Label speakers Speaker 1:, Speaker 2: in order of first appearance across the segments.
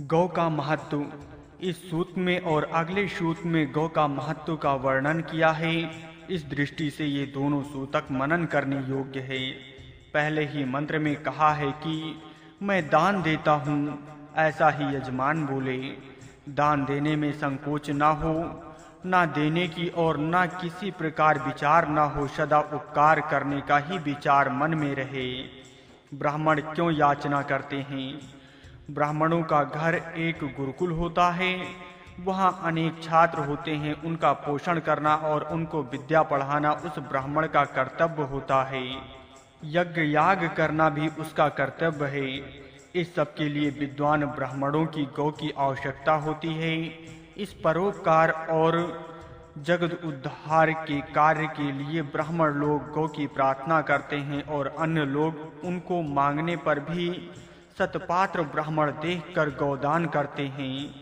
Speaker 1: गौ का महत्व। इस सूत में और अगले सूत में गौ का महत्व का वर्णन किया है। इस दृष्टि से ये दोनों सूतक मनन करने योग्य है। पहले ही मंत्र में कहा है कि, मैं दान देता हूँ, ऐसा ही यजमान बोले। दान देने में संकोच ना हो, ना देने की और ना किसी प्रकार विचार ना हो, सदा उपकार करने का ही विचार मन में रहे। ब्राह्मण क्यों याचना करते हैं? ब्राह्मणों का घर एक गुरुकुल होता है। वहाँ अनेक छात्र होते हैं, उनका पोषण करना और उनको विद्या पढ़ाना उस ब्राह्मण का कर्तव्य होता है। यज्ञ याग करना भी उसका कर्तव्य है। इस सब के लिए विद्वान ब्राह्मणों की गौ की आवश्यकता होती है। इस परोपकार और जगत उद्धार के कार्य के लिए ब्राह्मण लोग गौ की प्रार्थना करते हैं और अन्य लोग उनको मांगने पर भी सतपात्र ब्राह्मण देखकर गौदान करते हैं।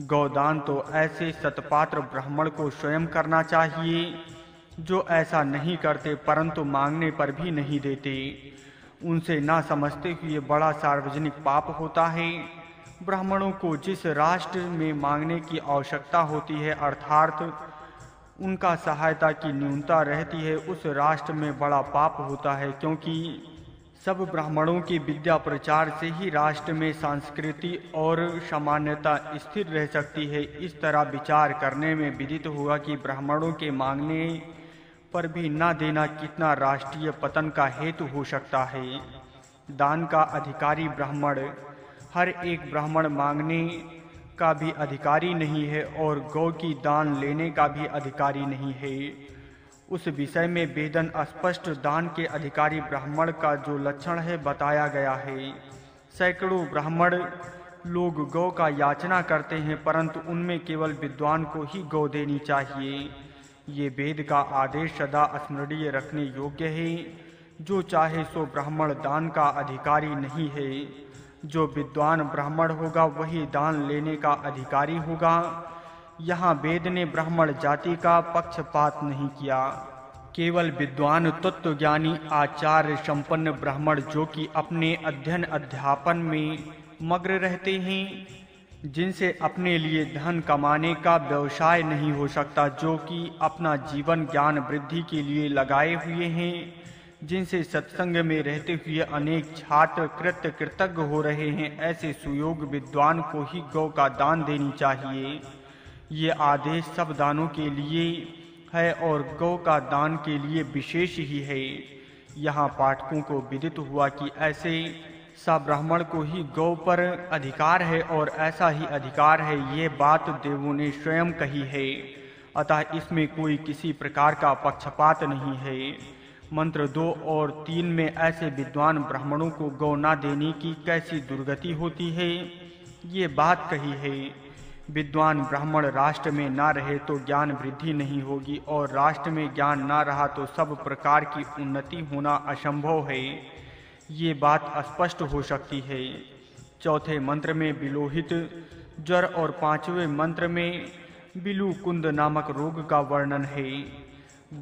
Speaker 1: गौदान तो ऐसे सतपात्र ब्राह्मण को स्वयं करना चाहिए, जो ऐसा नहीं करते, परंतु मांगने पर भी नहीं देते। उनसे ना समझते हुए बड़ा सार्वजनिक पाप होता है। ब्राह्मणों को जिस राष्ट्र में मांगने की आवश्यकता होती है, अर्थात उनका सहायता की न्यूनता रहती है, उस राष्ट्र में बड़ा पाप होता है, क्योंकि सब ब्राह्मणों के विद्या प्रचार से ही राष्ट्र में संस्कृति और सामान्यता स्थिर रह सकती है। इस तरह विचार करने में विदित हुआ कि ब्राह्मणों के मांगने पर भी न देना कितना राष्ट्रीय पतन का हेतु हो सकता है। दान का अधिकारी ब्राह्मण, हर एक ब्राह्मण मांगने का भी अधिकारी नहीं है और गौ की दान लेने का भी अधिकारी नहीं है। उस विषय में वेदन स्पष्ट दान के अधिकारी ब्राह्मण का जो लक्षण है बताया गया है। सैकड़ों ब्राह्मण लोग गौ का याचना करते हैं, परंतु उनमें केवल विद्वान को ही गौ देनी चाहिए। ये वेद का आदेश सदा स्मरणीय रखने योग्य है। जो चाहे सो ब्राह्मण दान का अधिकारी नहीं है। जो विद्वान ब्राह्मण होगा, वही दान लेने का अधिकारी होगा। यहाँ वेद ने ब्राह्मण जाति का पक्षपात नहीं किया। केवल विद्वान तत्व ज्ञानी आचार्य संपन्न ब्राह्मण जो कि अपने अध्ययन अध्यापन में मग्न रहते हैं, जिनसे अपने लिए धन कमाने का व्यवसाय नहीं हो सकता, जो कि अपना जीवन ज्ञान वृद्धि के लिए लगाए हुए हैं, जिनसे सत्संग में रहते हुए अनेक छात्र कृत कृतज्ञ हो रहे हैं, ऐसे सुयोग विद्वान को ही गौ का दान देनी चाहिए। ये आदेश सब दानों के लिए है और गौ का दान के लिए विशेष ही है। यहाँ पाठकों को विदित हुआ कि ऐसे सा ब्राह्मण को ही गौ पर अधिकार है और ऐसा ही अधिकार है, ये बात देवों ने स्वयं कही है। अतः इसमें कोई किसी प्रकार का पक्षपात नहीं है। मंत्र दो और तीन में ऐसे विद्वान ब्राह्मणों को गौ ना देने की कैसी दुर्गति होती है, ये बात कही है। विद्वान ब्राह्मण राष्ट्र में ना रहे तो ज्ञान वृद्धि नहीं होगी, और राष्ट्र में ज्ञान ना रहा तो सब प्रकार की उन्नति होना असंभव है। ये बात स्पष्ट हो सकती है। चौथे मंत्र में विलोहित ज्वर और पाँचवें मंत्र में बिलु कुंद नामक रोग का वर्णन है।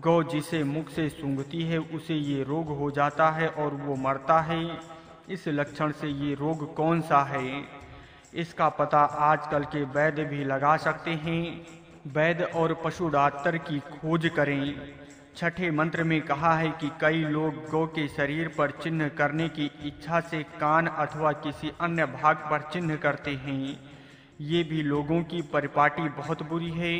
Speaker 1: गौ जिसे मुख से सूंघती है, उसे ये रोग हो जाता है और वो मरता है। इस लक्षण से ये रोग कौन सा है? इसका पता आजकल के वैद्य भी लगा सकते हैं। वैद्य और पशु डॉक्टर की खोज करें। छठे मंत्र में कहा है कि कई लोग गौ के शरीर पर चिन्ह करने की इच्छा से कान अथवा किसी अन्य भाग पर चिन्ह करते हैं। ये भी लोगों की परिपाटी बहुत बुरी है,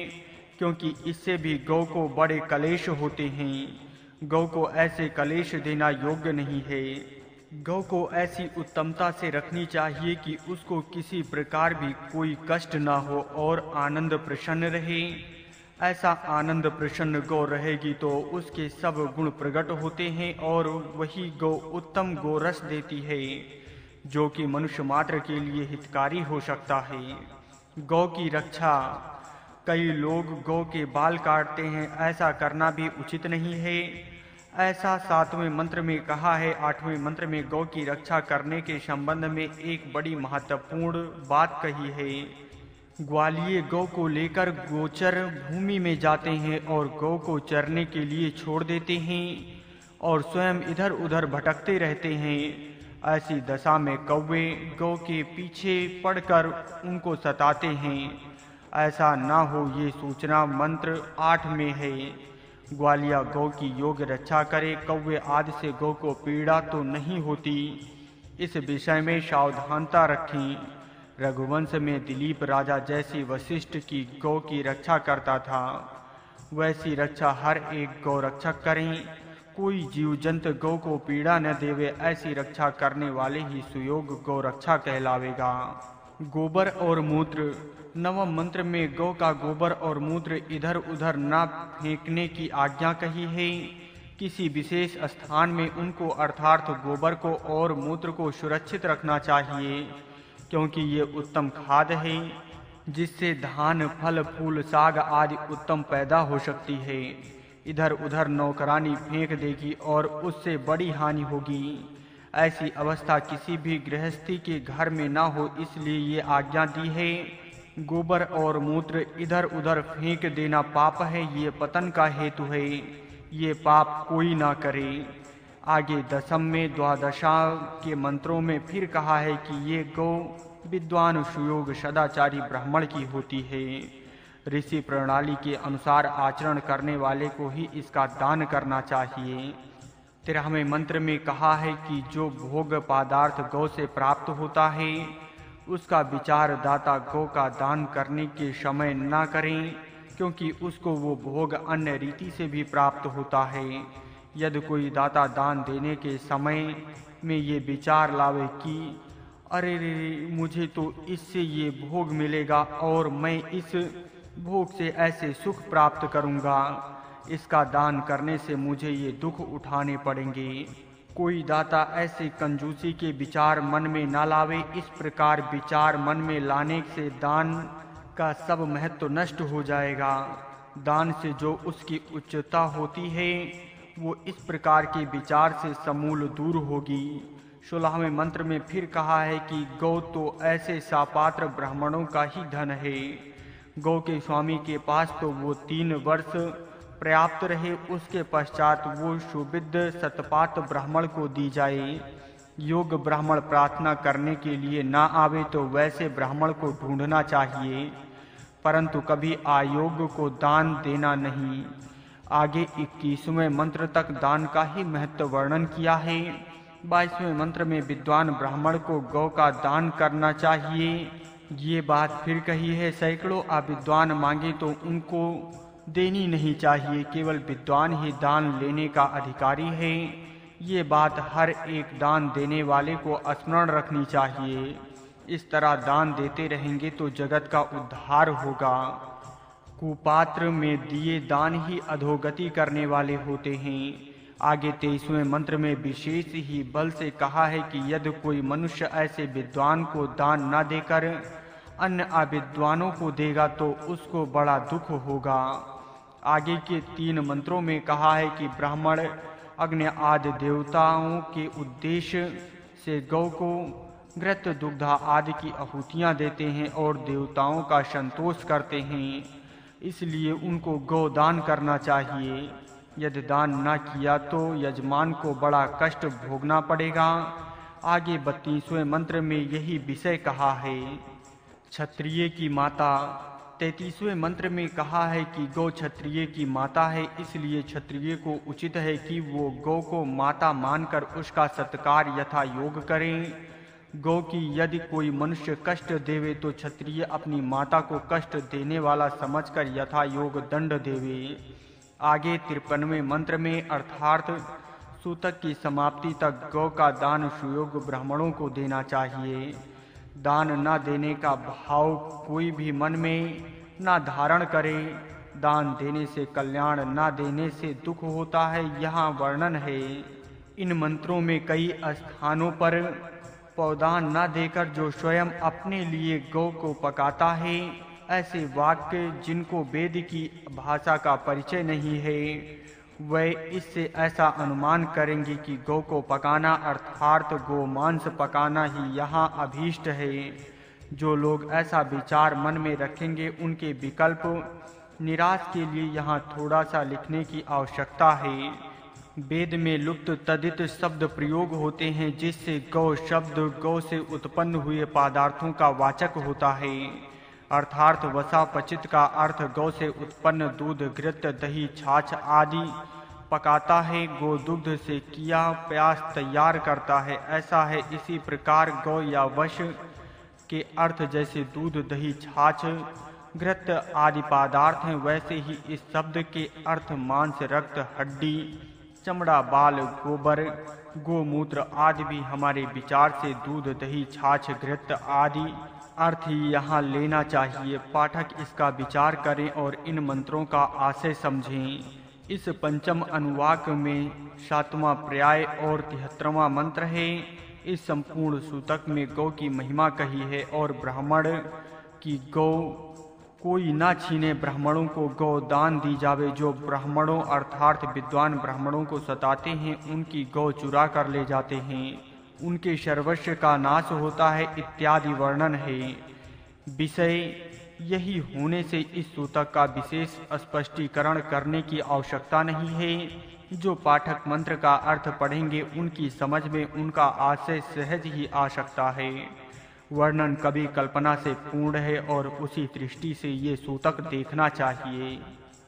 Speaker 1: क्योंकि इससे भी गौ को बड़े कलेश होते हैं। गौ को ऐसे कलेश देना योग्य नहीं है। गौ को ऐसी उत्तमता से रखनी चाहिए कि उसको किसी प्रकार भी कोई कष्ट न हो और आनंद प्रसन्न रहे। ऐसा आनंद प्रसन्न गौ रहेगी तो उसके सब गुण प्रकट होते हैं और वही गौ उत्तम गो रस देती है, जो कि मनुष्य मात्र के लिए हितकारी हो सकता है। गौ की रक्षा। कई लोग गौ के बाल काटते हैं, ऐसा करना भी उचित नहीं है। ऐसा सातवें मंत्र में कहा है। आठवें मंत्र में गौ की रक्षा करने के संबंध में एक बड़ी महत्वपूर्ण बात कही है। ग्वालिये गौ को लेकर गोचर भूमि में जाते हैं और गौ को चरने के लिए छोड़ देते हैं और स्वयं इधर उधर भटकते रहते हैं। ऐसी दशा में कौवे गौ के पीछे पड़कर उनको सताते हैं। ऐसा ना हो ये सूचना मंत्र आठ में है। ग्वालिया गौ की योग रक्षा करे, कौवे आदि से गौ को पीड़ा तो नहीं होती। इस विषय में सावधानता रखें। रघुवंश में दिलीप राजा जैसी वशिष्ठ की गौ की रक्षा करता था। वैसी रक्षा हर एक गौ रक्षक करें। कोई जीव जंत गौ को पीड़ा न देवे, ऐसी रक्षा करने वाले ही सुयोग गौ रक्षा कहलावेगा। गोबर और मूत्र। नव मंत्र में गौ का गोबर और मूत्र इधर उधर न फेंकने की आज्ञा कही है। किसी विशेष स्थान में उनको अर्थात गोबर को और मूत्र को सुरक्षित रखना चाहिए, क्योंकि ये उत्तम खाद है, जिससे धान, फल, फूल, साग आदि उत्तम पैदा हो सकती है। इधर उधर नौकरानी फेंक देगी और उससे बड़ी हानि होगी। ऐसी अवस्था किसी भी गृहस्थी के घर में ना हो, इसलिए ये आज्ञा दी है, गोबर और मूत्र इधर उधर फेंक देना पाप है, ये पतन का हेतु है, ये पाप कोई ना करे। आगे दशम में, द्वादशा के मंत्रों में फिर कहा है कि ये गौ विद्वान सुयोग सदाचारी ब्राह्मण की होती है। ऋषि प्रणाली के अनुसार आचरण करने वाले को ही इसका दान करना चाहिए। तेरहवें मंत्र में कहा है कि जो भोग पदार्थ गौ से प्राप्त होता है, उसका विचार दाता गौ का दान करने के समय न करें, क्योंकि उसको वो भोग अन्य रीति से भी प्राप्त होता है। यदि कोई दाता दान देने के समय में ये विचार लावे कि, अरे रे रे, मुझे तो इससे ये भोग मिलेगा और मैं इस भोग से ऐसे सुख प्राप्त करूँगा। इसका दान करने से मुझे ये दुख उठाने पड़ेंगे। कोई दाता ऐसे कंजूसी के विचार मन में ना लावे, इस प्रकार विचार मन में लाने से दान का सब महत्व तो नष्ट हो जाएगा। दान से जो उसकी उच्चता होती है, वो इस प्रकार के विचार से समूल दूर होगी। सोलहवें मंत्र में फिर कहा है कि, गौ तो ऐसे सापात्र ब्राह्मणों का ही धन है। गौ के स्वामी के पास तो वो तीन वर्ष पर्याप्त रहे, उसके पश्चात वो सुविद्ध सतपात ब्राह्मण को दी जाए। योग ब्राह्मण प्रार्थना करने के लिए ना आवे तो वैसे ब्राह्मण को ढूंढना चाहिए, परंतु कभी आयोग को दान देना नहीं। आगे इक्कीसवें मंत्र तक दान का ही महत्व वर्णन किया है। बाईसवें मंत्र में विद्वान ब्राह्मण को गौ का दान करना चाहिए। ये बात फिर कही है, सैकड़ों अविद्वान मांगे तो उनको देनी नहीं चाहिए, केवल विद्वान ही दान लेने का अधिकारी है। ये बात हर एक दान देने वाले को स्मरण रखनी चाहिए। इस तरह दान देते रहेंगे तो जगत का उद्धार होगा। कुपात्र में दिए दान ही अधोगति करने वाले होते हैं। आगे तेईसवें मंत्र में विशेष ही बल से कहा है कि यदि कोई मनुष्य ऐसे विद्वान को दान न देकर अन्य अविद्वानों को देगा तो उसको बड़ा दुख होगा। आगे के तीन मंत्रों में कहा है कि ब्राह्मण, अग्नि आदि देवताओं के उद्देश्य से गौ को घृत, दुग्धा आदि की आहुतियाँ देते हैं और देवताओं का संतोष करते हैं। इसलिए उनको गौदान करना चाहिए। यदि दान न किया तो यजमान को बड़ा कष्ट भोगना पड़ेगा। आगे बत्तीसवें मंत्र में यही विषय कहा है। क्षत्रिय की माता तैतीसवें मंत्र में कहा है कि गौ क्षत्रिय की माता है, इसलिए क्षत्रिय को उचित है कि वो गौ को माता मानकर उसका सत्कार यथा योग करें। गौ की यदि कोई मनुष्य कष्ट देवे तो क्षत्रिय अपनी माता को कष्ट देने वाला समझकर यथा योग दंड देवे। आगे तिरपनवे मंत्र में अर्थात सूतक की समाप्ति तक गौ का दान सुयोग ब्राह्मणों को देना चाहिए। दान न देने का भाव कोई भी मन में न धारण करे। दान देने से कल्याण, न देने से दुख होता है, यहाँ वर्णन है। इन मंत्रों में कई स्थानों पर पौदान न देकर जो स्वयं अपने लिए गौ को पकाता है, ऐसे वाक्य जिनको वेद की भाषा का परिचय नहीं है। वह इससे ऐसा अनुमान करेंगे कि गौ को पकाना अर्थात गो मांस पकाना ही यहाँ अभीष्ट है। जो लोग ऐसा विचार मन में रखेंगे, उनके विकल्प निराश के लिए यहाँ थोड़ा सा लिखने की आवश्यकता है। वेद में लुप्त तदित शब्द प्रयोग होते हैं, जिससे गौ शब्द गौ से उत्पन्न हुए पदार्थों का वाचक होता है। अर्थात वसा पचित का अर्थ गौ से उत्पन्न दूध, घृत, दही, छाछ आदि पकाता है, गो दुग्ध से किया प्यास तैयार करता है। ऐसा है इसी प्रकार गौ या वश के अर्थ जैसे दूध, दही, छाछ, घृत आदि पदार्थ हैं, वैसे ही इस शब्द के अर्थ मांस, रक्त, हड्डी, चमड़ा, बाल, गोबर, गोमूत्र आदि भी हमारे विचार से दूध, दही, छाछ, घृत आदि अर्थ ही यहाँ लेना चाहिए। पाठक इसका विचार करें और इन मंत्रों का आशय समझें। इस पंचम अनुवाक में सातवां पर्याय और तिहत्तरवां मंत्र है। इस संपूर्ण सूतक में गौ की महिमा कही है और ब्राह्मण की गौ, कोई ना छीने ब्राह्मणों को गौ दान दी जावे। जो ब्राह्मणों, अर्थात विद्वान ब्राह्मणों को सताते हैं, उनकी गौ चुरा कर ले जाते हैं। उनके सर्वस्व का नाश होता है इत्यादि वर्णन है। विषय यही होने से इस सूतक का विशेष स्पष्टीकरण करने की आवश्यकता नहीं है। जो पाठक मंत्र का अर्थ पढ़ेंगे, उनकी समझ में उनका आशय सहज ही आ सकता है। वर्णन कभी कल्पना से पूर्ण है और उसी दृष्टि से ये सूतक देखना चाहिए।